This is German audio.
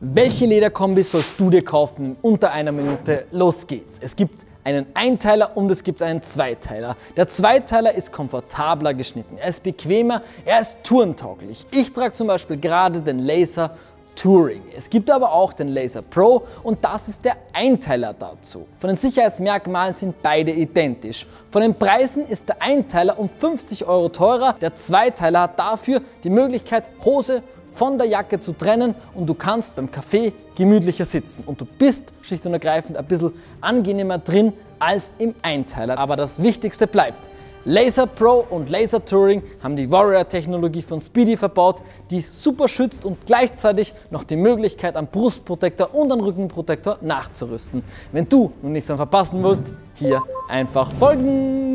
Welche Lederkombi sollst du dir kaufen? Unter einer Minute, los geht's. Es gibt einen Einteiler und es gibt einen Zweiteiler. Der Zweiteiler ist komfortabler geschnitten, er ist bequemer, er ist tourentauglich. Ich trage zum Beispiel gerade den Laser Touring. Es gibt aber auch den Laser Pro und das ist der Einteiler dazu. Von den Sicherheitsmerkmalen sind beide identisch. Von den Preisen ist der Einteiler um 50 Euro teurer, der Zweiteiler hat dafür die Möglichkeit Hose von der Jacke zu trennen und du kannst beim Kaffee gemütlicher sitzen und du bist schlicht und ergreifend ein bisschen angenehmer drin als im Einteiler. Aber das Wichtigste bleibt. Laser Pro und Laser Touring haben die Warrior-Technologie von Speedy verbaut, die super schützt und gleichzeitig noch die Möglichkeit am Brustprotektor und am Rückenprotektor nachzurüsten. Wenn du nun nichts mehr verpassen willst, hier einfach folgen!